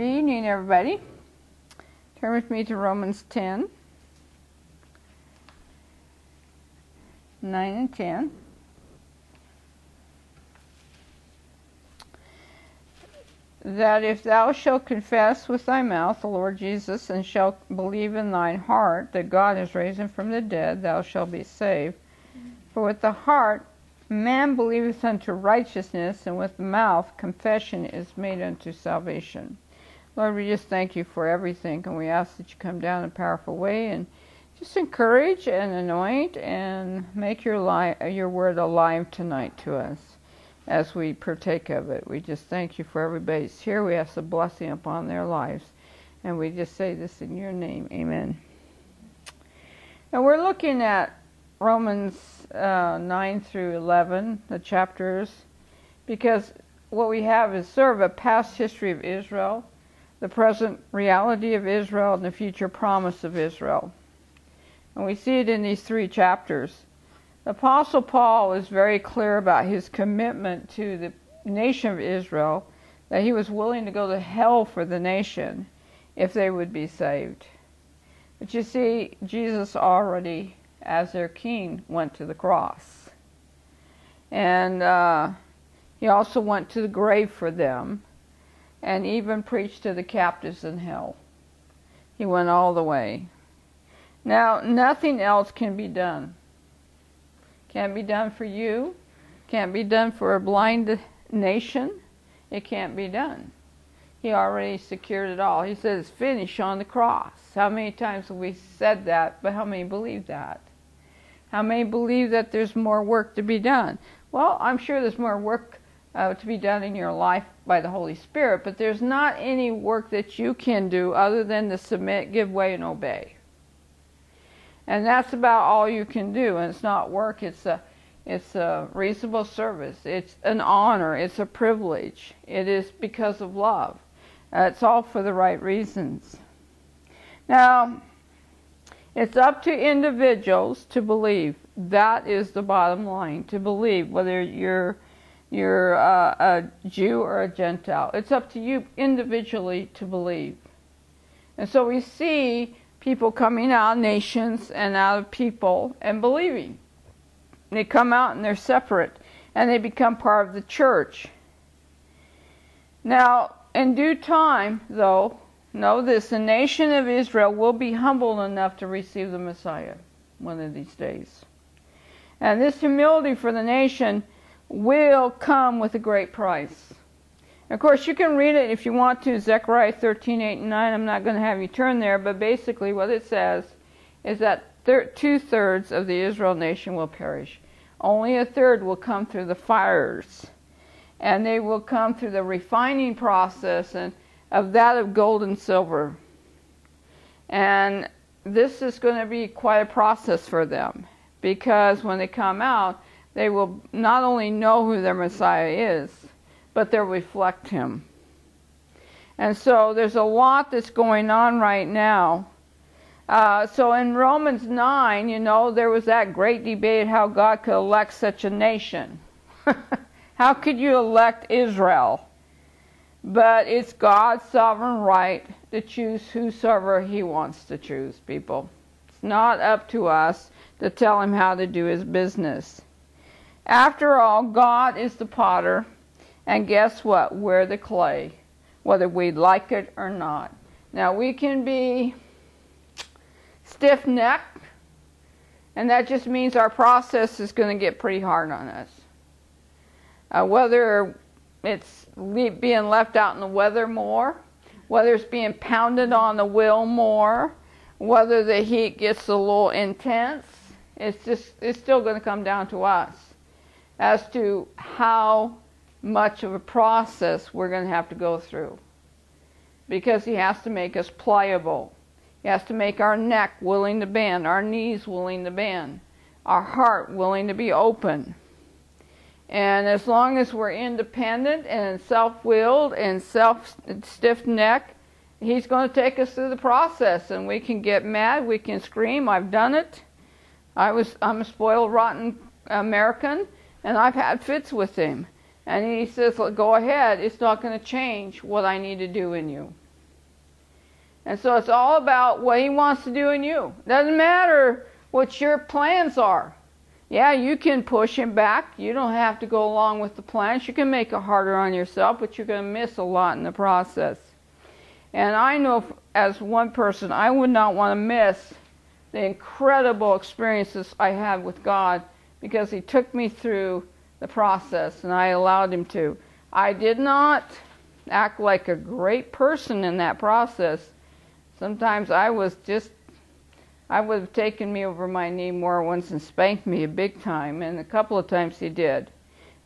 Good evening, everybody. Turn with me to Romans 10, 9 and 10. That if thou shalt confess with thy mouth the Lord Jesus, and shalt believe in thine heart that God is raised from the dead, thou shalt be saved. For with the heart man believeth unto righteousness, and with the mouth confession is made unto salvation. Lord, we just thank you for everything, and we ask that you come down in a powerful way and just encourage and anoint and make your li- your word alive tonight to us as we partake of it. We just thank you for everybody's here. We ask a blessing upon their lives, and we just say this in your name, Amen. And we're looking at Romans uh, 9 through 11, the chapters, because what we have is sort of a past history of Israel the present reality of Israel and the future promise of Israel. And we see it in these three chapters. The Apostle Paul is very clear about his commitment to the nation of Israel, that he was willing to go to hell for the nation if they would be saved. But you see, Jesus already, as their king, went to the cross. And uh, he also went to the grave for them and even preached to the captives in hell. He went all the way. Now, nothing else can be done. Can't be done for you. Can't be done for a blind nation. It can't be done. He already secured it all. He says, finish on the cross. How many times have we said that, but how many believe that? How many believe that there's more work to be done? Well, I'm sure there's more work uh, to be done in your life by the Holy Spirit, but there's not any work that you can do other than to submit, give way, and obey. And that's about all you can do. And it's not work, it's a it's a reasonable service. It's an honor. It's a privilege. It is because of love. It's all for the right reasons. Now, it's up to individuals to believe. That is the bottom line. To believe whether you're you're uh, a Jew or a Gentile. It's up to you individually to believe. And so we see people coming out of nations and out of people and believing. They come out and they're separate and they become part of the church. Now, in due time, though, know this the nation of Israel will be humble enough to receive the Messiah one of these days. And this humility for the nation will come with a great price. Of course, you can read it if you want to, Zechariah 13, 8, and 9. I'm not going to have you turn there, but basically what it says is that thir- two thirds of the Israel nation will perish. Only a third will come through the fires, and they will come through the refining process and of that of gold and silver. And this is going to be quite a process for them because when they come out, they will not only know who their Messiah is, but they'll reflect him. And so there's a lot that's going on right now. Uh, so in Romans 9, you know, there was that great debate how God could elect such a nation. how could you elect Israel? But it's God's sovereign right to choose whosoever he wants to choose, people. It's not up to us to tell him how to do his business. After all, God is the potter, and guess what? We're the clay, whether we like it or not. Now, we can be stiff necked, and that just means our process is going to get pretty hard on us. Uh, whether it's being left out in the weather more, whether it's being pounded on the wheel more, whether the heat gets a little intense, it's just it's still going to come down to us as to how much of a process we're going to have to go through. Because he has to make us pliable. He has to make our neck willing to bend, our knees willing to bend, our heart willing to be open. And as long as we're independent and self willed and self stiff neck, he's going to take us through the process. And we can get mad, we can scream, I've done it. I was, I'm a spoiled, rotten American and I've had fits with him. And he says, Go ahead, it's not going to change what I need to do in you. And so it's all about what He wants to do in you. Doesn't matter what your plans are. Yeah, you can push Him back. You don't have to go along with the plans. You can make it harder on yourself, but you're going to miss a lot in the process. And I know as one person, I would not want to miss the incredible experiences I had with God because He took me through the process and I allowed Him to. I did not act like a great person in that process. Sometimes I was just, I would have taken me over my knee more once and spanked me a big time, and a couple of times He did.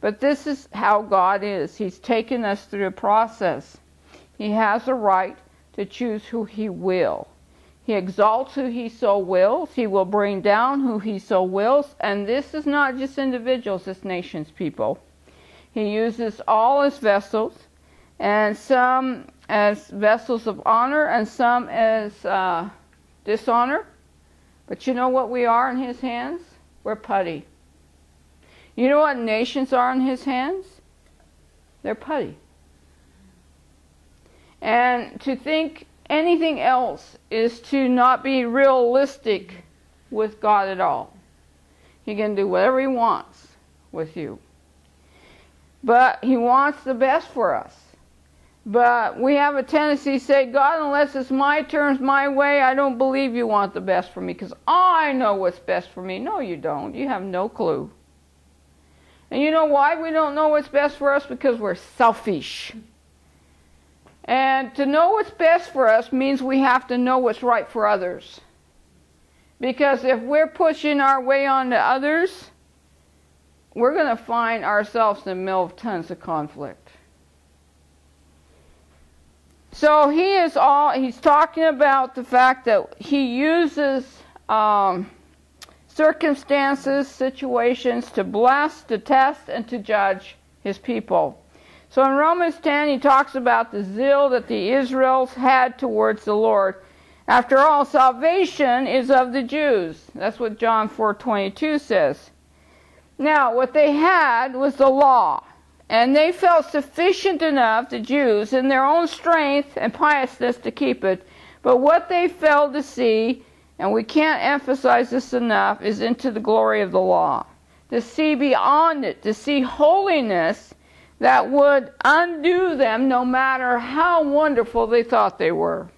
But this is how God is. He's taken us through a process. He has a right to choose who He will. He exalts who he so wills. He will bring down who he so wills. And this is not just individuals, it's nations, people. He uses all as vessels, and some as vessels of honor, and some as uh, dishonor. But you know what we are in his hands? We're putty. You know what nations are in his hands? They're putty. And to think anything else is to not be realistic with God at all. He can do whatever He wants with you. But He wants the best for us. But we have a tendency to say, God, unless it's my terms, my way, I don't believe you want the best for me because I know what's best for me. No, you don't. You have no clue. And you know why we don't know what's best for us? Because we're selfish. And to know what's best for us means we have to know what's right for others. Because if we're pushing our way on to others, we're going to find ourselves in the middle of tons of conflict. So he is all, he's talking about the fact that he uses um, circumstances, situations to bless, to test, and to judge his people. So in Romans 10, he talks about the zeal that the Israels had towards the Lord. After all, salvation is of the Jews. That's what John 4:22 says. Now, what they had was the law, and they felt sufficient enough, the Jews, in their own strength and piousness to keep it. But what they failed to see, and we can't emphasize this enough, is into the glory of the law. To see beyond it, to see holiness that would undo them no matter how wonderful they thought they were.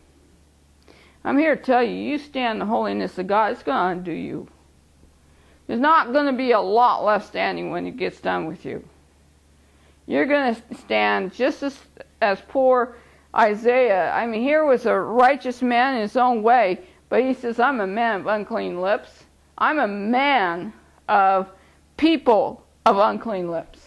I'm here to tell you, you stand the holiness of God, it's going to undo you. There's not going to be a lot left standing when it gets done with you. You're going to stand just as, as poor Isaiah. I mean, here was a righteous man in his own way, but he says, I'm a man of unclean lips. I'm a man of people of unclean lips.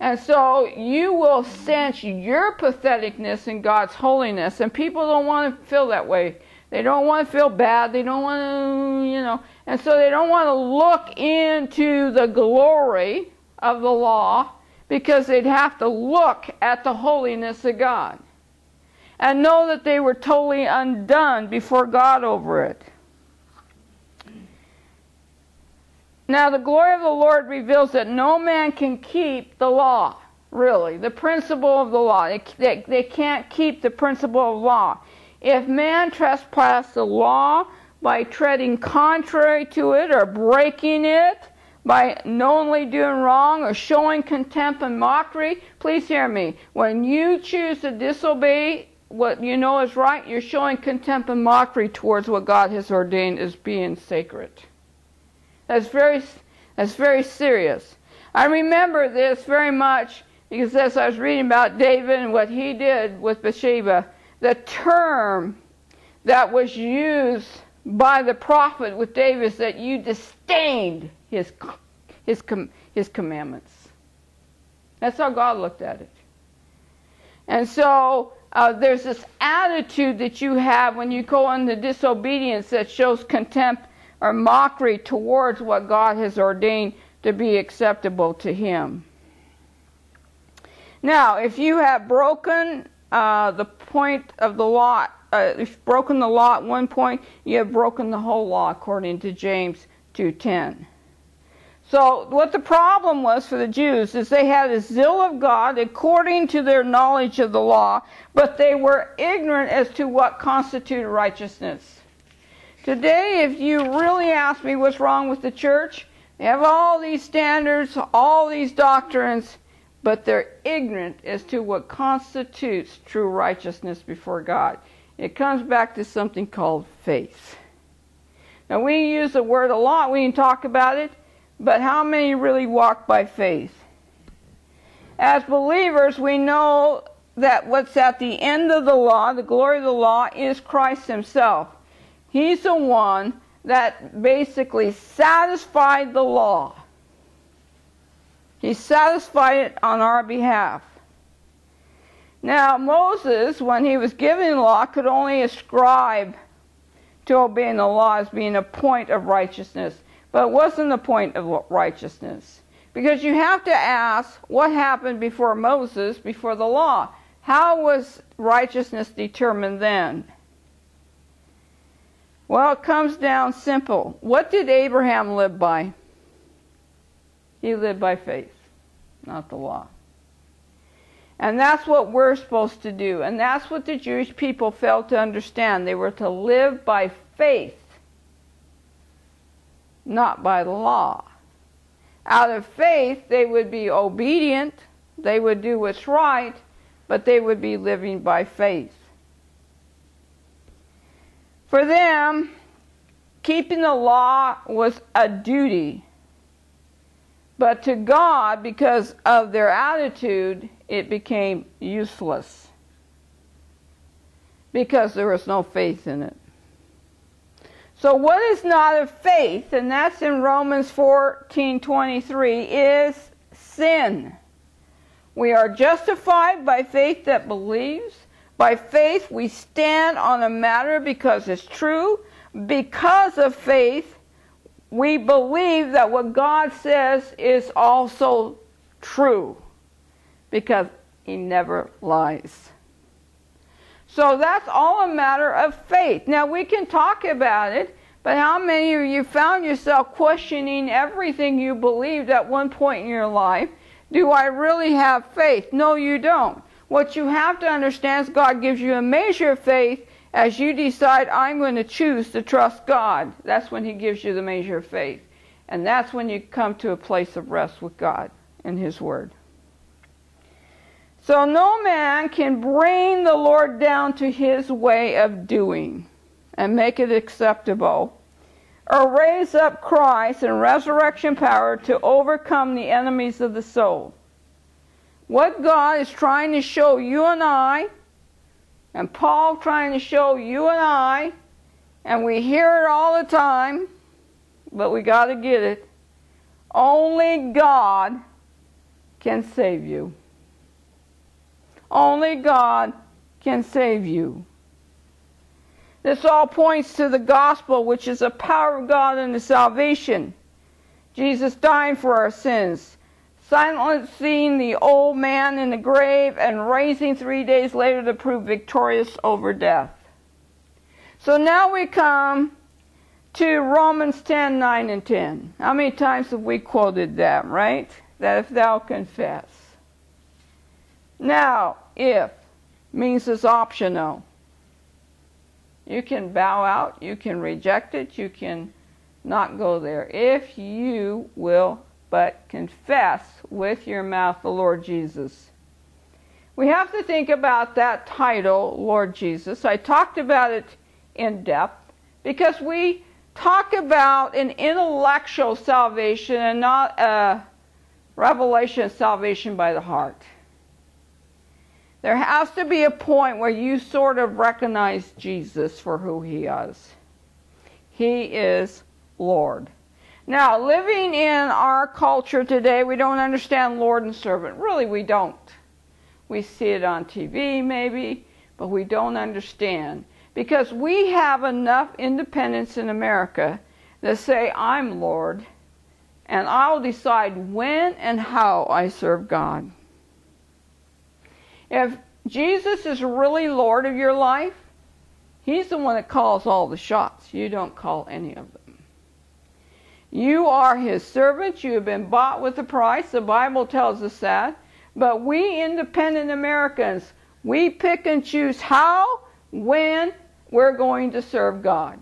And so you will sense your patheticness in God's holiness, and people don't want to feel that way. They don't want to feel bad. They don't want to, you know, and so they don't want to look into the glory of the law because they'd have to look at the holiness of God and know that they were totally undone before God over it. Now, the glory of the Lord reveals that no man can keep the law, really, the principle of the law. They, they, they can't keep the principle of law. If man trespass the law by treading contrary to it or breaking it, by knowingly doing wrong or showing contempt and mockery, please hear me. When you choose to disobey what you know is right, you're showing contempt and mockery towards what God has ordained as being sacred. That's very, that's very serious. I remember this very much because as I was reading about David and what he did with Bathsheba, the term that was used by the prophet with David is that you disdained his, his, his commandments. That's how God looked at it. And so uh, there's this attitude that you have when you go into disobedience that shows contempt or mockery towards what God has ordained to be acceptable to Him. Now, if you have broken uh, the point of the law, uh, if broken the law at one point, you have broken the whole law, according to James 2:10. So, what the problem was for the Jews is they had a zeal of God according to their knowledge of the law, but they were ignorant as to what constituted righteousness. Today, if you really ask me what's wrong with the church, they have all these standards, all these doctrines, but they're ignorant as to what constitutes true righteousness before God. It comes back to something called faith. Now, we use the word a lot, we can talk about it, but how many really walk by faith? As believers, we know that what's at the end of the law, the glory of the law, is Christ Himself. He's the one that basically satisfied the law. He satisfied it on our behalf. Now, Moses, when he was given the law, could only ascribe to obeying the law as being a point of righteousness, but it wasn't a point of righteousness. Because you have to ask what happened before Moses, before the law. How was righteousness determined then? Well, it comes down simple. What did Abraham live by? He lived by faith, not the law. And that's what we're supposed to do. And that's what the Jewish people failed to understand. They were to live by faith, not by the law. Out of faith, they would be obedient, they would do what's right, but they would be living by faith. For them, keeping the law was a duty. But to God, because of their attitude, it became useless. Because there was no faith in it. So what is not of faith, and that's in Romans 14:23, is sin. We are justified by faith that believes, by faith, we stand on a matter because it's true. Because of faith, we believe that what God says is also true because He never lies. So that's all a matter of faith. Now, we can talk about it, but how many of you found yourself questioning everything you believed at one point in your life? Do I really have faith? No, you don't. What you have to understand is God gives you a measure of faith as you decide, I'm going to choose to trust God. That's when He gives you the measure of faith. And that's when you come to a place of rest with God and His Word. So no man can bring the Lord down to His way of doing and make it acceptable, or raise up Christ and resurrection power to overcome the enemies of the soul. What God is trying to show you and I, and Paul trying to show you and I, and we hear it all the time, but we got to get it. Only God can save you. Only God can save you. This all points to the gospel, which is the power of God the salvation. Jesus dying for our sins silencing the old man in the grave, and raising three days later to prove victorious over death. So now we come to Romans 10 9 and 10. How many times have we quoted that, right? That if thou confess. Now, if means it's optional. You can bow out, you can reject it, you can not go there. If you will but confess with your mouth the Lord Jesus. We have to think about that title, Lord Jesus. I talked about it in depth because we talk about an intellectual salvation and not a revelation of salvation by the heart. There has to be a point where you sort of recognize Jesus for who he is. He is Lord. Now, living in our culture today, we don't understand Lord and servant. Really, we don't. We see it on TV, maybe, but we don't understand. Because we have enough independence in America to say, I'm Lord, and I'll decide when and how I serve God. If Jesus is really Lord of your life, He's the one that calls all the shots. You don't call any of them. You are his servants. You have been bought with a price. The Bible tells us that. But we independent Americans, we pick and choose how, when we're going to serve God.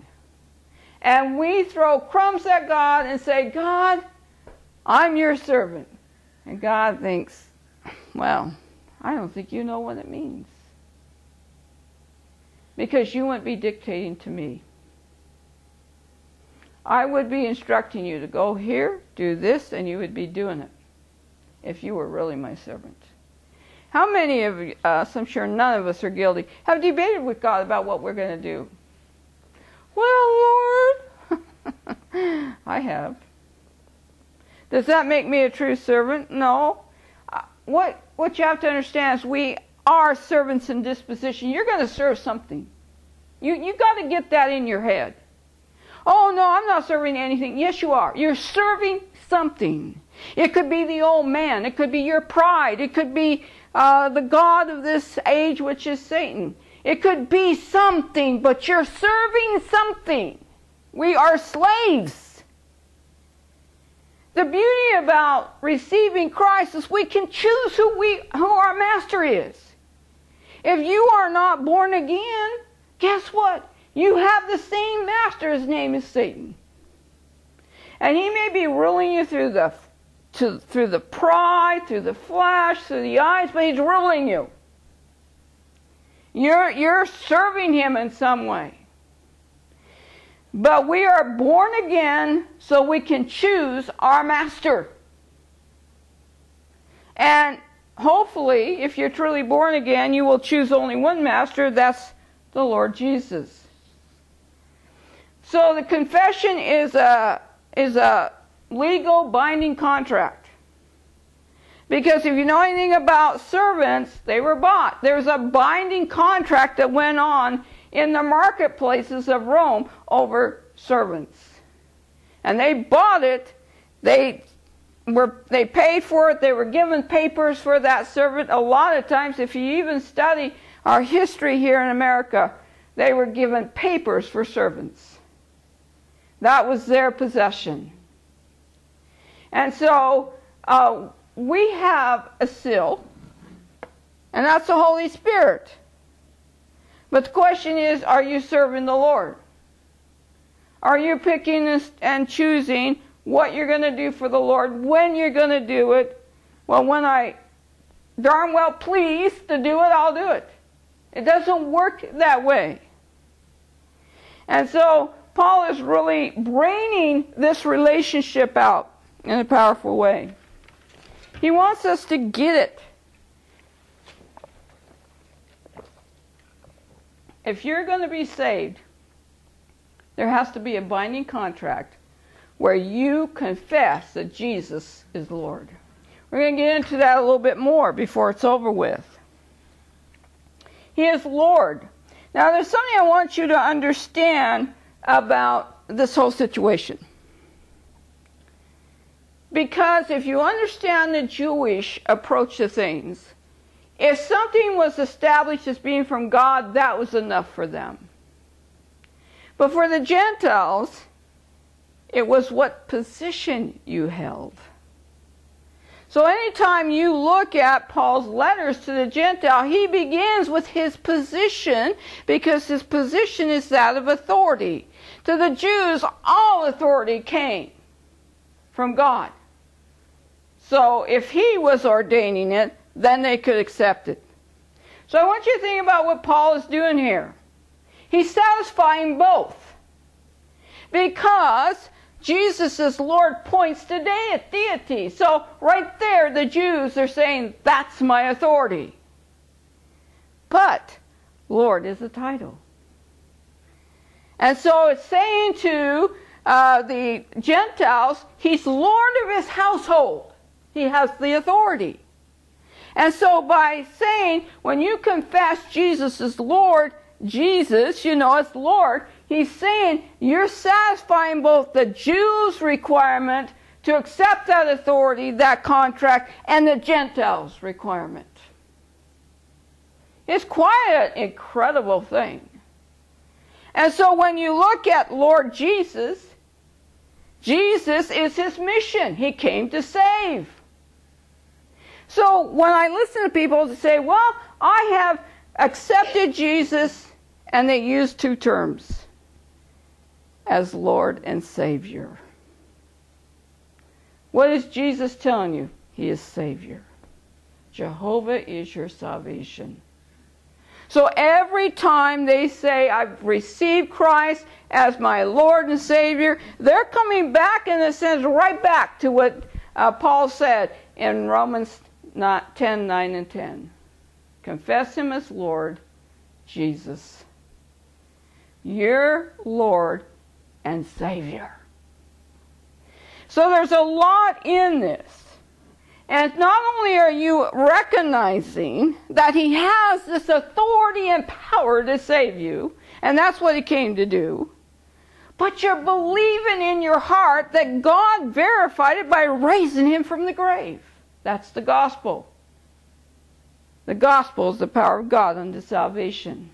And we throw crumbs at God and say, God, I'm your servant. And God thinks, well, I don't think you know what it means. Because you wouldn't be dictating to me. I would be instructing you to go here, do this, and you would be doing it if you were really my servant. How many of us, I'm sure none of us are guilty, have debated with God about what we're going to do? Well, Lord, I have. Does that make me a true servant? No. Uh, what, what you have to understand is we are servants in disposition. You're going to serve something. You, you got to get that in your head. Oh, no, I'm not serving anything. Yes, you are. You're serving something. It could be the old man. It could be your pride. It could be uh, the God of this age, which is Satan. It could be something, but you're serving something. We are slaves. The beauty about receiving Christ is we can choose who we who our master is. If you are not born again, guess what? You have the same master. His name is Satan. And he may be ruling you through the to, through the pride, through the flesh, through the eyes, but he's ruling you. You're, you're serving him in some way. But we are born again so we can choose our master. And hopefully, if you're truly born again, you will choose only one master that's the Lord Jesus. So the confession is a, is a legal binding contract. Because if you know anything about servants, they were bought. There's a binding contract that went on in the marketplaces of Rome over servants. And they bought it, they were they paid for it, they were given papers for that servant. A lot of times if you even study our history here in America, they were given papers for servants. That was their possession. And so uh, we have a seal, and that's the Holy Spirit. But the question is, are you serving the Lord? Are you picking and choosing what you're going to do for the Lord, when you're going to do it? Well, when I darn well please to do it, I'll do it. It doesn't work that way. And so Paul is really bringing this relationship out in a powerful way. He wants us to get it. If you're going to be saved, there has to be a binding contract where you confess that Jesus is Lord. We're going to get into that a little bit more before it's over with. He is Lord. Now, there's something I want you to understand about this whole situation. Because if you understand the Jewish approach to things, if something was established as being from God, that was enough for them. But for the Gentiles, it was what position you held. So anytime you look at Paul's letters to the Gentile, he begins with his position because his position is that of authority. To the Jews, all authority came from God. So if he was ordaining it, then they could accept it. So I want you to think about what Paul is doing here. He's satisfying both. Because Jesus' Lord points to deity. So right there, the Jews are saying, that's my authority. But Lord is a title. And so it's saying to uh, the Gentiles, he's Lord of his household. He has the authority. And so by saying, when you confess Jesus is Lord, Jesus, you know, as Lord, he's saying you're satisfying both the Jews' requirement to accept that authority, that contract, and the Gentiles' requirement. It's quite an incredible thing. And so when you look at Lord Jesus, Jesus is his mission. He came to save. So when I listen to people say, well, I have accepted Jesus, and they use two terms as Lord and Savior. What is Jesus telling you? He is Savior. Jehovah is your salvation. So every time they say, I've received Christ as my Lord and Savior, they're coming back, in a sense, right back to what uh, Paul said in Romans 10 9 and 10. Confess Him as Lord, Jesus. Your Lord and Savior. So there's a lot in this. And not only are you recognizing that He has this authority and power to save you, and that's what He came to do, but you're believing in your heart that God verified it by raising Him from the grave. That's the gospel. The gospel is the power of God unto salvation.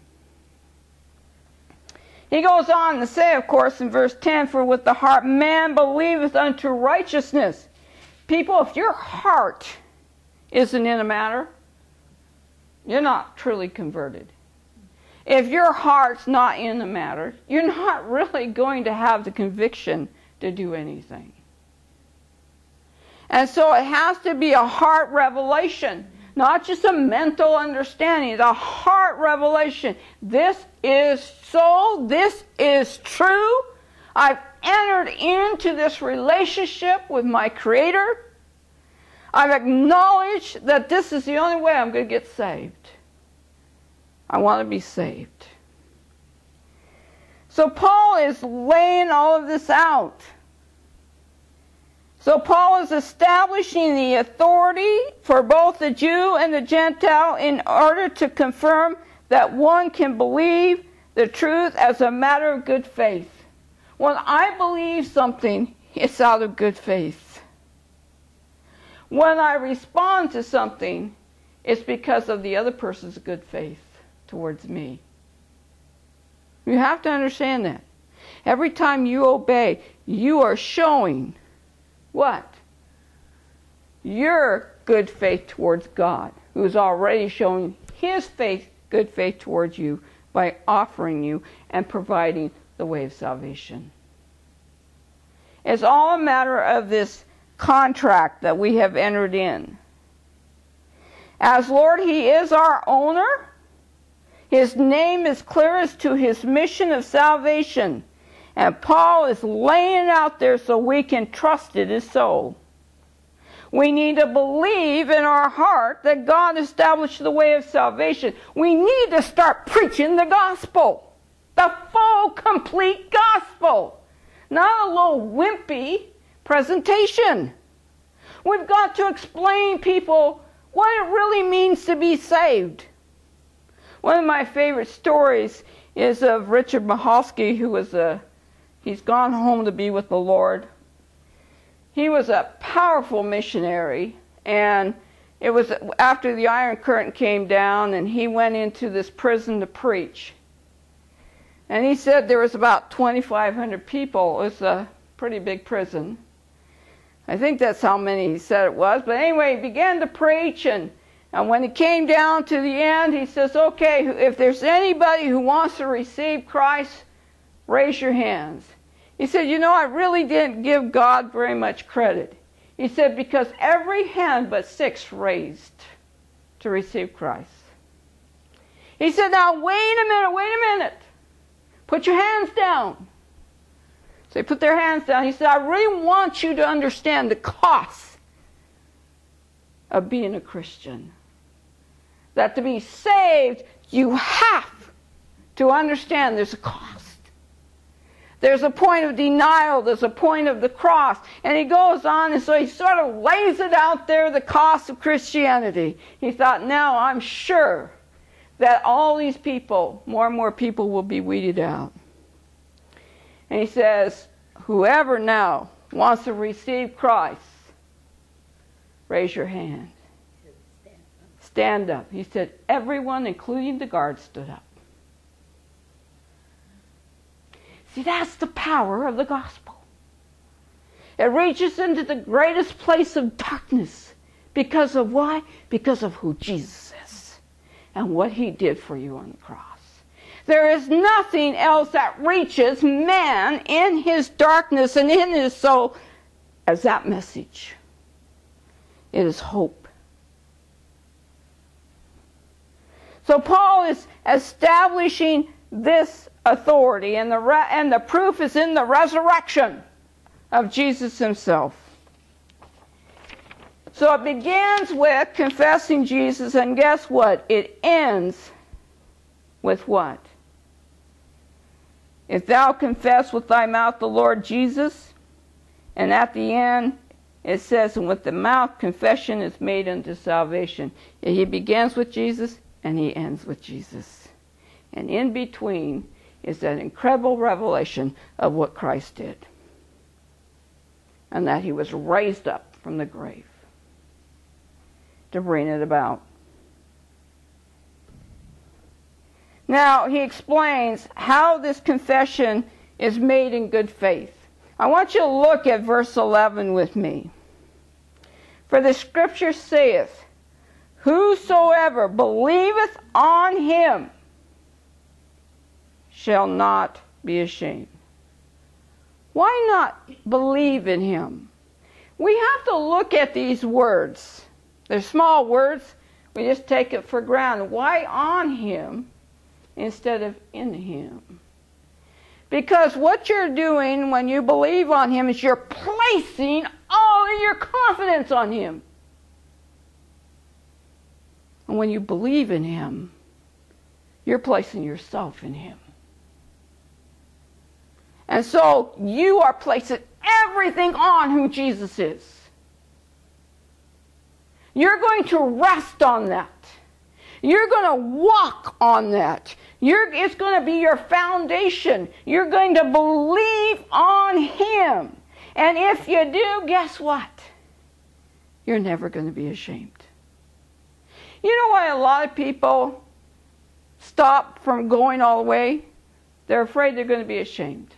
He goes on to say, of course, in verse 10 For with the heart man believeth unto righteousness. People, if your heart isn't in a matter, you're not truly converted. If your heart's not in the matter, you're not really going to have the conviction to do anything. And so it has to be a heart revelation. Not just a mental understanding, a heart revelation. This is so, this is true. I've entered into this relationship with my Creator. I've acknowledged that this is the only way I'm going to get saved. I want to be saved. So Paul is laying all of this out. So Paul is establishing the authority for both the Jew and the Gentile in order to confirm that one can believe the truth as a matter of good faith. When I believe something, it's out of good faith. When I respond to something, it's because of the other person's good faith towards me. You have to understand that. Every time you obey, you are showing what? Your good faith towards God, who is already showing his faith, good faith towards you by offering you and providing the way of salvation. It's all a matter of this contract that we have entered in. As Lord, He is our owner. His name is clearest to His mission of salvation. And Paul is laying out there so we can trust it is so. We need to believe in our heart that God established the way of salvation. We need to start preaching the gospel. The full, complete gospel. Not a little wimpy presentation. We've got to explain people what it really means to be saved. One of my favorite stories is of Richard Mahalski, who was a He's gone home to be with the Lord. He was a powerful missionary, and it was after the Iron Curtain came down, and he went into this prison to preach. And he said there was about 2,500 people. It was a pretty big prison. I think that's how many he said it was. But anyway, he began to preach, and, and when he came down to the end, he says, Okay, if there's anybody who wants to receive Christ, raise your hands. He said, You know, I really didn't give God very much credit. He said, Because every hand but six raised to receive Christ. He said, Now, wait a minute, wait a minute. Put your hands down. So they put their hands down. He said, I really want you to understand the cost of being a Christian. That to be saved, you have to understand there's a cost. There's a point of denial, there's a point of the cross. And he goes on, and so he sort of lays it out there the cost of Christianity. He thought, now I'm sure that all these people, more and more people, will be weeded out. And he says, whoever now wants to receive Christ, raise your hand. Stand up. He said, everyone, including the guard, stood up. See, that's the power of the gospel. It reaches into the greatest place of darkness. Because of why? Because of who Jesus and what he did for you on the cross. There is nothing else that reaches man in his darkness and in his soul as that message. It is hope. So Paul is establishing this authority, and the, re- and the proof is in the resurrection of Jesus himself. So it begins with confessing Jesus, and guess what? It ends with what? If thou confess with thy mouth the Lord Jesus, and at the end it says, and with the mouth confession is made unto salvation. He begins with Jesus and he ends with Jesus. And in between is that incredible revelation of what Christ did and that he was raised up from the grave to bring it about. Now, he explains how this confession is made in good faith. I want you to look at verse 11 with me. For the scripture saith, Whosoever believeth on him shall not be ashamed. Why not believe in him? We have to look at these words. They're small words. We just take it for granted. Why on him instead of in him? Because what you're doing when you believe on him is you're placing all of your confidence on him. And when you believe in him, you're placing yourself in him. And so you are placing everything on who Jesus is. You're going to rest on that. You're going to walk on that. You're, it's going to be your foundation. You're going to believe on Him. And if you do, guess what? You're never going to be ashamed. You know why a lot of people stop from going all the way? They're afraid they're going to be ashamed.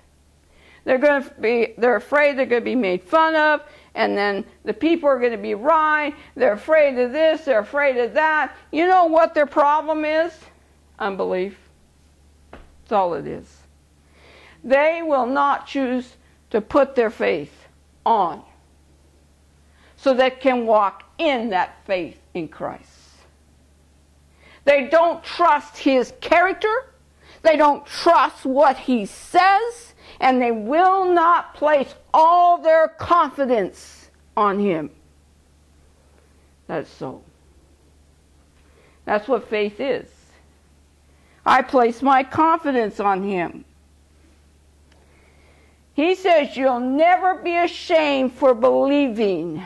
They're going to be they're afraid they're going to be made fun of and then the people are going to be right. They're afraid of this, they're afraid of that. You know what their problem is? Unbelief. That's all it is. They will not choose to put their faith on so they can walk in that faith in Christ. They don't trust his character. They don't trust what he says. And they will not place all their confidence on him. That's so. That's what faith is. I place my confidence on him. He says, You'll never be ashamed for believing.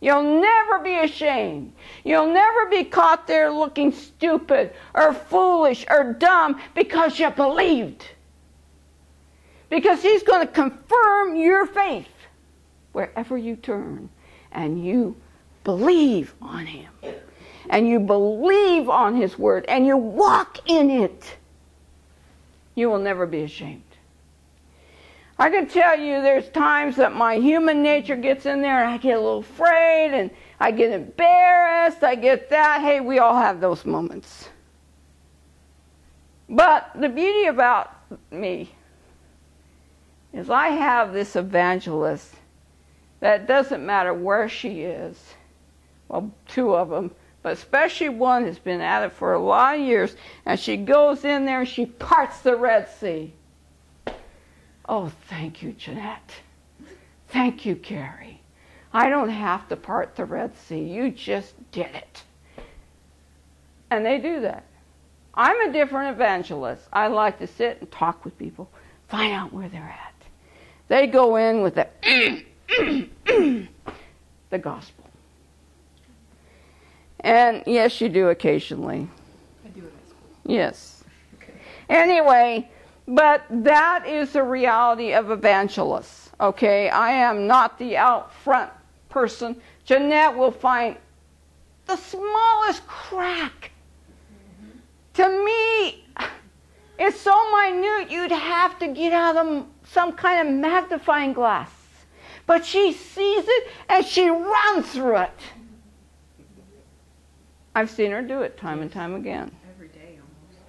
You'll never be ashamed. You'll never be caught there looking stupid or foolish or dumb because you believed. Because He's going to confirm your faith wherever you turn and you believe on Him and you believe on His Word and you walk in it. You will never be ashamed. I can tell you there's times that my human nature gets in there and I get a little afraid and I get embarrassed, I get that. Hey, we all have those moments. But the beauty about me is I have this evangelist that doesn't matter where she is. Well, two of them, but especially one has been at it for a lot of years, and she goes in there and she parts the Red Sea. Oh, thank you, Jeanette. Thank you, Carrie. I don't have to part the Red Sea. You just did it. And they do that. I'm a different evangelist. I like to sit and talk with people, find out where they're at. They go in with the, the gospel. And yes, you do occasionally. I do it at school. Yes. Okay. Anyway, but that is the reality of evangelists. Okay, I am not the out front person. Jeanette will find the smallest crack. Mm-hmm. To me, it's so minute you'd have to get out of some kind of magnifying glass. but she sees it and she runs through it. I've seen her do it time and time again. Every day almost.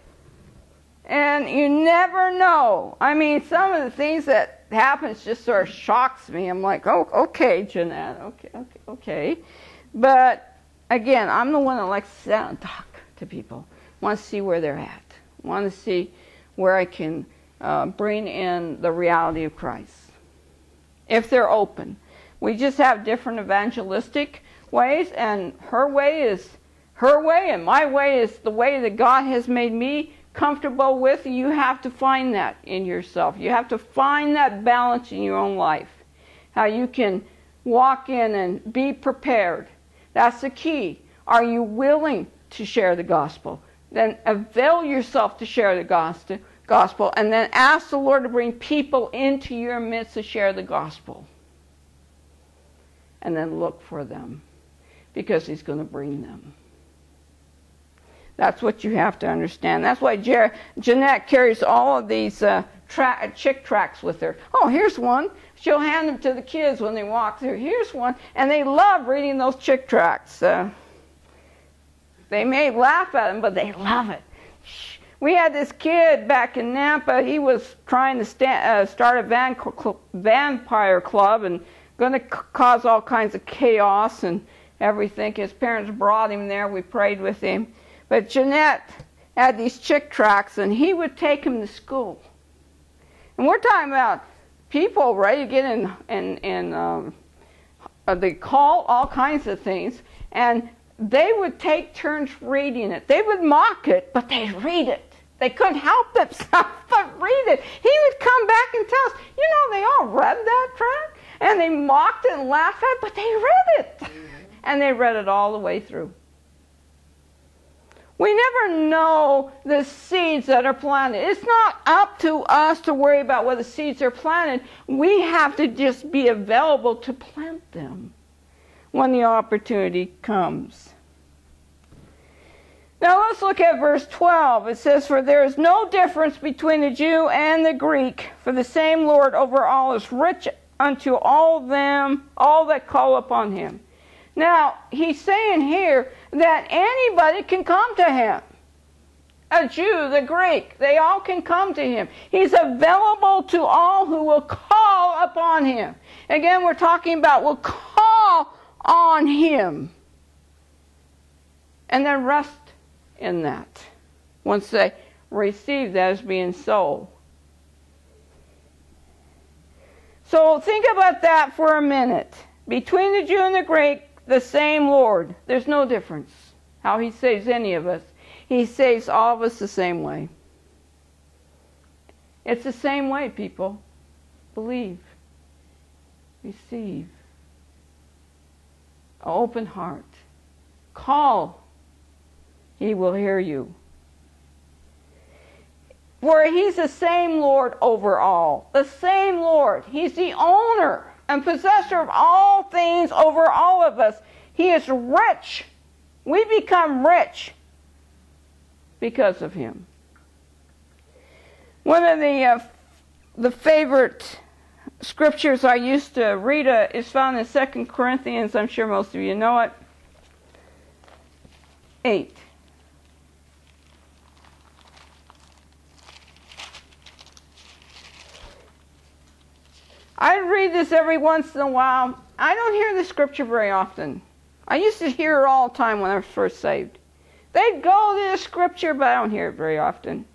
And you never know. I mean, some of the things that happens just sort of shocks me. I'm like, oh, okay, Jeanette, okay, okay, okay. But again, I'm the one that likes to sit down and talk to people. Want to see where they're at. Want to see where I can uh, bring in the reality of Christ. If they're open. We just have different evangelistic ways, and her way is her way, and my way is the way that God has made me comfortable with. You have to find that in yourself. You have to find that balance in your own life. How you can walk in and be prepared. That's the key. Are you willing to share the gospel? Then avail yourself to share the gospel gospel and then ask the Lord to bring people into your midst to share the gospel. And then look for them because he's going to bring them. That's what you have to understand. That's why Jer- Jeanette carries all of these uh, tra- Chick tracts with her. Oh, here's one. She'll hand them to the kids when they walk through. Here's one. And they love reading those Chick tracts. Uh, they may laugh at them, but they love it. We had this kid back in Nampa. He was trying to uh, start a van cl- vampire club and going to cause all kinds of chaos and everything. His parents brought him there. We prayed with him. But Jeanette had these Chick tracts, and he would take him to school. And we're talking about people ready to get in, in, in um, uh, they call all kinds of things, and they would take turns reading it. They would mock it, but they read it. They couldn't help themselves but read it. He would come back and tell us, you know, they all read that tract, and they mocked it and laughed at it, but they read it. Mm-hmm. And they read it all the way through. We never know the seeds that are planted. It's not up to us to worry about whether seeds are planted. We have to just be available to plant them when the opportunity comes. Now let's look at verse 12. It says, For there is no difference between the Jew and the Greek, for the same Lord over all is rich unto all them, all that call upon him. Now, he's saying here that anybody can come to him. A Jew, the Greek, they all can come to him. He's available to all who will call upon him. Again, we're talking about will call on him. And then rest in that. Once they receive that as being so. So think about that for a minute. Between the Jew and the Greek, the same Lord. There's no difference how He saves any of us. He saves all of us the same way. It's the same way, people. Believe, receive, open heart. Call, He will hear you. For He's the same Lord over all. The same Lord. He's the owner and possessor of all things over all of us. He is rich. We become rich because of him. One of the uh, the favorite scriptures I used to read uh, is found in 2 Corinthians. I'm sure most of you know it. 8. I read this every once in a while. I don't hear the scripture very often. I used to hear it all the time when I was first saved. They'd go to the scripture, but I don't hear it very often.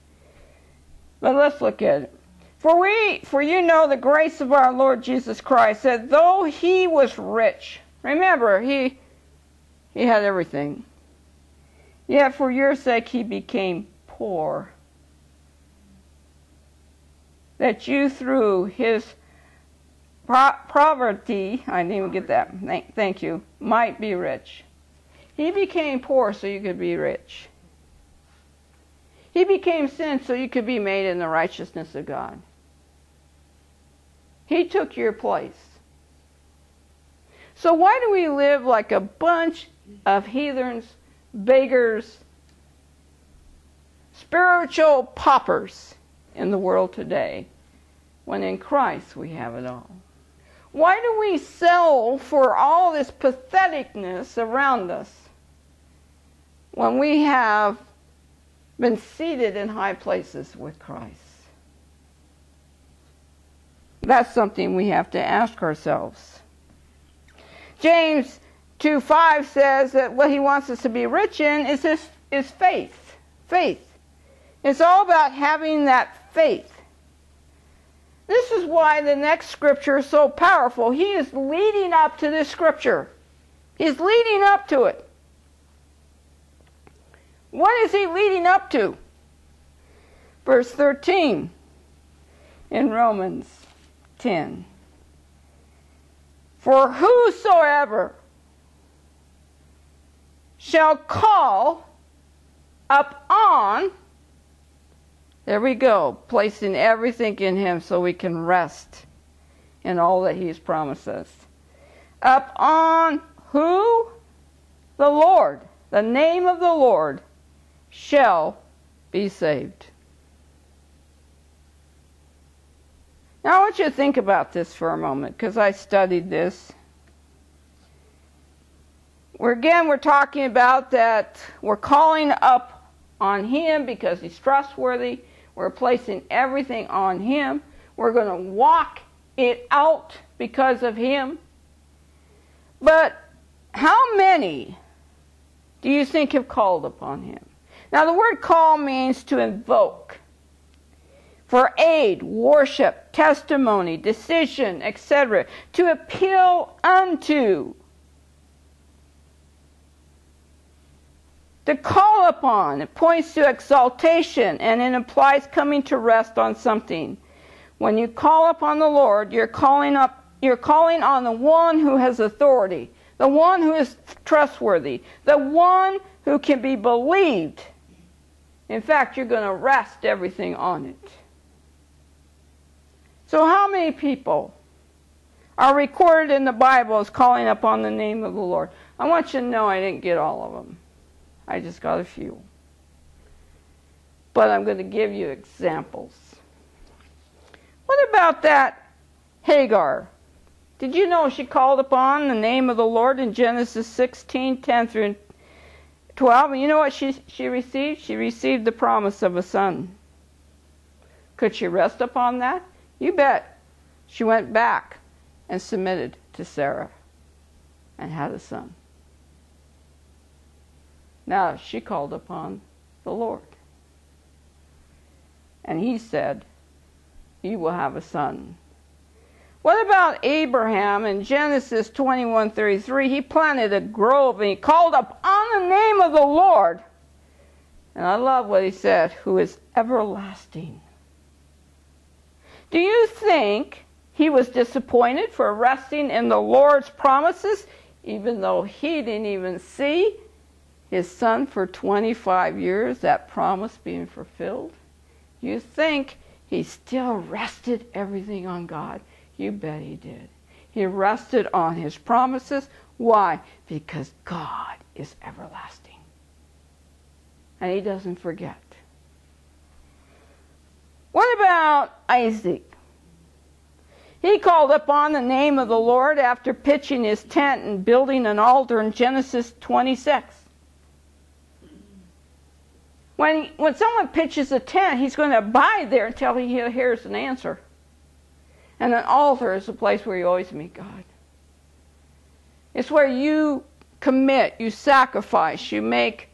But let's look at it. For we, for you know the grace of our Lord Jesus Christ, that though he was rich, remember he he had everything. Yet for your sake he became poor, that you through his Pro- poverty, I didn't even get that. Thank, thank you. Might be rich. He became poor so you could be rich. He became sin so you could be made in the righteousness of God. He took your place. So why do we live like a bunch of heathens, beggars, spiritual paupers in the world today when in Christ we have it all? Why do we sell for all this patheticness around us when we have been seated in high places with Christ? That's something we have to ask ourselves. James 2 5 says that what he wants us to be rich in is, this, is faith. Faith. It's all about having that faith. This is why the next scripture is so powerful. He is leading up to this scripture. He's leading up to it. What is he leading up to? Verse 13 in Romans 10. For whosoever shall call up on there we go, placing everything in Him so we can rest in all that He's promised us. Up on who? The Lord. The name of the Lord shall be saved. Now, I want you to think about this for a moment because I studied this. We're, again, we're talking about that we're calling up on Him because He's trustworthy. We're placing everything on Him. We're going to walk it out because of Him. But how many do you think have called upon Him? Now, the word call means to invoke for aid, worship, testimony, decision, etc., to appeal unto. To call upon, it points to exaltation and it implies coming to rest on something. When you call upon the Lord, you're calling up you're calling on the one who has authority, the one who is trustworthy, the one who can be believed. In fact, you're going to rest everything on it. So, how many people are recorded in the Bible as calling upon the name of the Lord? I want you to know I didn't get all of them. I just got a few. But I'm going to give you examples. What about that Hagar? Did you know she called upon the name of the Lord in Genesis 16, 10 through 12? And you know what she, she received? She received the promise of a son. Could she rest upon that? You bet. She went back and submitted to Sarah and had a son. Now she called upon the Lord. And he said, You will have a son. What about Abraham in Genesis 21:33? He planted a grove and he called upon the name of the Lord. And I love what he said, who is everlasting. Do you think he was disappointed for resting in the Lord's promises, even though he didn't even see his son for 25 years, that promise being fulfilled? You think he still rested everything on God? You bet he did. He rested on his promises. Why? Because God is everlasting. And he doesn't forget. What about Isaac? He called upon the name of the Lord after pitching his tent and building an altar in Genesis 26. When, he, when someone pitches a tent, he's going to abide there until he hears an answer. And an altar is a place where you always meet God. It's where you commit, you sacrifice, you make,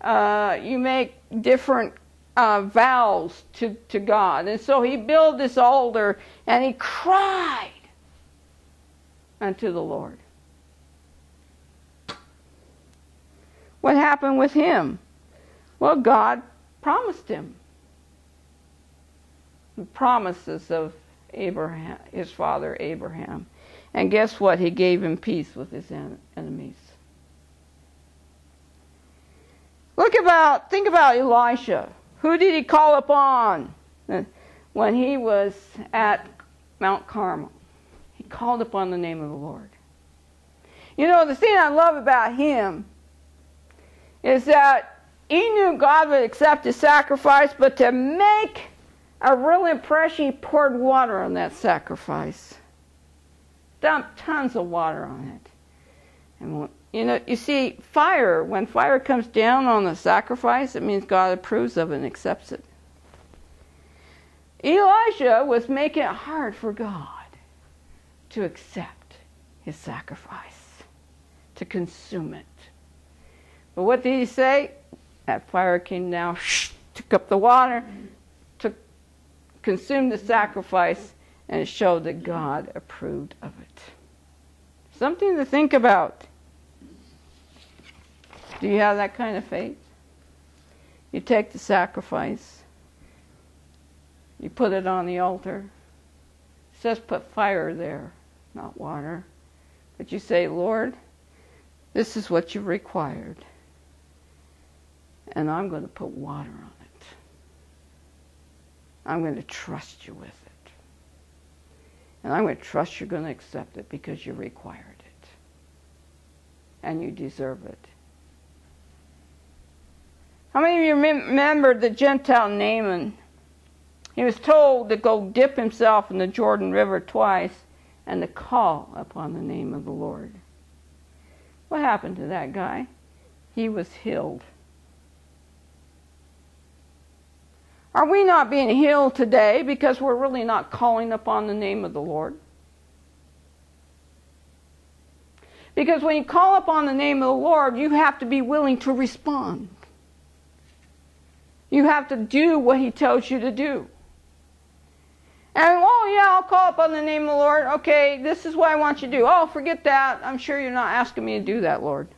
uh, you make different uh, vows to, to God. And so he built this altar and he cried unto the Lord. What happened with him? Well, God promised him the promises of Abraham, his father Abraham. And guess what? He gave him peace with his en- enemies. Look about, think about Elisha. Who did he call upon when he was at Mount Carmel? He called upon the name of the Lord. You know, the thing I love about him is that he knew God would accept his sacrifice, but to make a real impression, he poured water on that sacrifice. dumped tons of water on it. And you know, you see, fire, when fire comes down on the sacrifice, it means God approves of it and accepts it. Elijah was making it hard for God to accept his sacrifice, to consume it. But what did he say? That fire came down, took up the water, took, consumed the sacrifice, and showed that God approved of it. Something to think about. Do you have that kind of faith? You take the sacrifice, you put it on the altar. It says put fire there, not water. But you say, Lord, this is what you've required. And I'm going to put water on it. I'm going to trust you with it. And I'm going to trust you're going to accept it because you required it. And you deserve it. How many of you remember the Gentile Naaman? He was told to go dip himself in the Jordan River twice and to call upon the name of the Lord. What happened to that guy? He was healed. Are we not being healed today because we're really not calling upon the name of the Lord? Because when you call upon the name of the Lord, you have to be willing to respond. You have to do what He tells you to do. And, oh, yeah, I'll call upon the name of the Lord. Okay, this is what I want you to do. Oh, forget that. I'm sure you're not asking me to do that, Lord.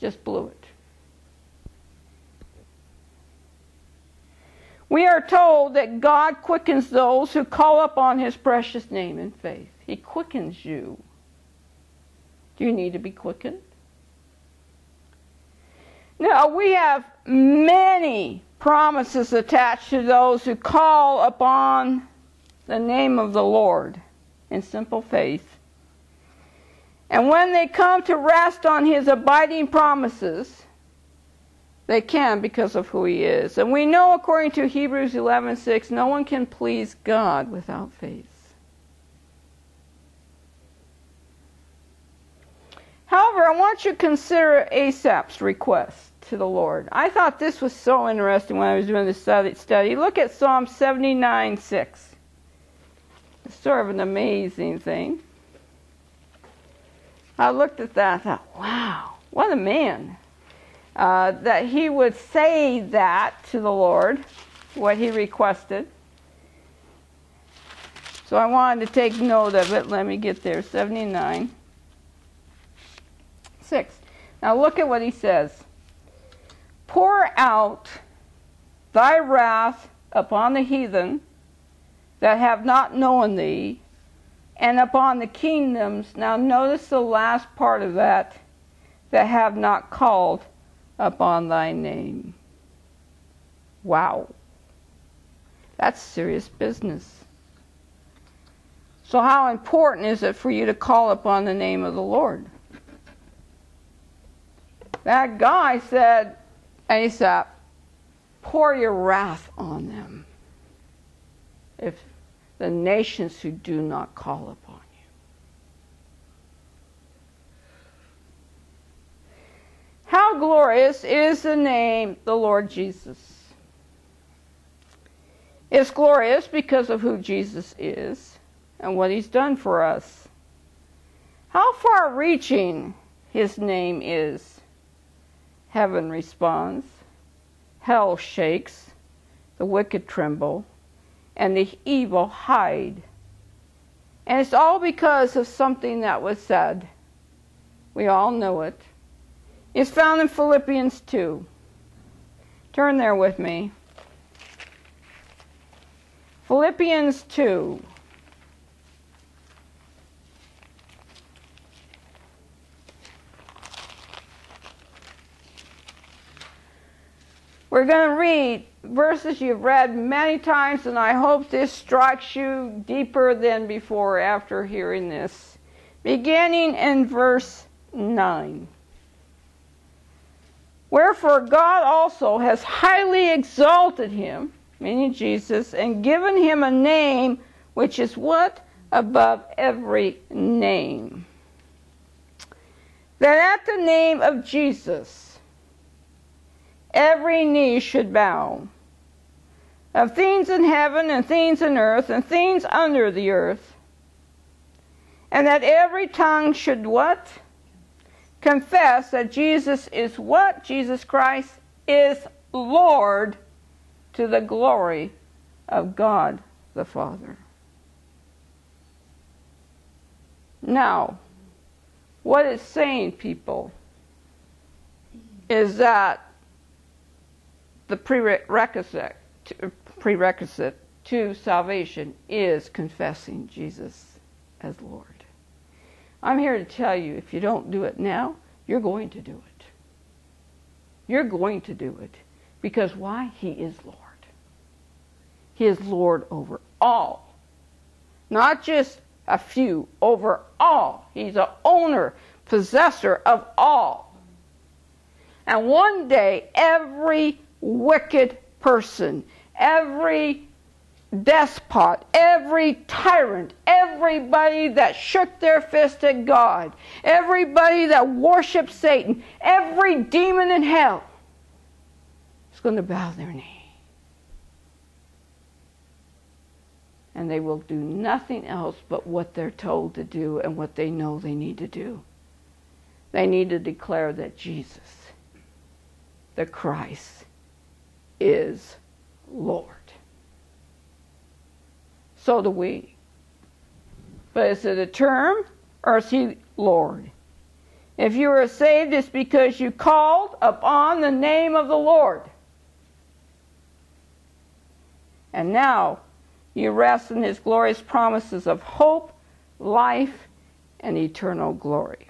Just blew it. We are told that God quickens those who call upon his precious name in faith. He quickens you. Do you need to be quickened? Now, we have many promises attached to those who call upon the name of the Lord in simple faith. And when they come to rest on his abiding promises, they can because of who he is. And we know according to Hebrews 11:6, no one can please God without faith. However, I want you to consider Asaph's request to the Lord. I thought this was so interesting when I was doing this study. Look at Psalm 79 6. It's sort of an amazing thing. I looked at that and thought, wow, what a man. Uh, that he would say that to the Lord, what he requested. So I wanted to take note of it. Let me get there. 79 6. Now look at what he says. Pour out thy wrath upon the heathen that have not known thee, and upon the kingdoms. Now, notice the last part of that that have not called upon thy name. Wow. That's serious business. So, how important is it for you to call upon the name of the Lord? That guy said, Asaph, pour your wrath on them if the nations who do not call upon you. How glorious is the name the Lord Jesus. It's glorious because of who Jesus is and what he's done for us. How far reaching his name is. Heaven responds, hell shakes, the wicked tremble, and the evil hide. And it's all because of something that was said. We all know it. It's found in Philippians 2. Turn there with me. Philippians 2. We're going to read verses you've read many times, and I hope this strikes you deeper than before after hearing this. Beginning in verse 9. Wherefore God also has highly exalted him, meaning Jesus, and given him a name which is what? Above every name. That at the name of Jesus, every knee should bow, of things in heaven and things in earth and things under the earth, and that every tongue should what? Confess that Jesus is what? Jesus Christ is Lord to the glory of God the Father. Now, what it's saying, people, is that the prerequisite, prerequisite to salvation is confessing Jesus as Lord. I'm here to tell you if you don't do it now, you're going to do it. You're going to do it. Because why? He is Lord. He is Lord over all. Not just a few, over all. He's the owner, possessor of all. And one day, every wicked person, every despot, every tyrant, everybody that shook their fist at God, everybody that worshiped Satan, every demon in hell is going to bow their knee. and they will do nothing else but what they're told to do and what they know they need to do. They need to declare that Jesus, the Christ, is Lord. So do we. But is it a term or is he Lord? If you are saved, it's because you called upon the name of the Lord. And now you rest in his glorious promises of hope, life, and eternal glory.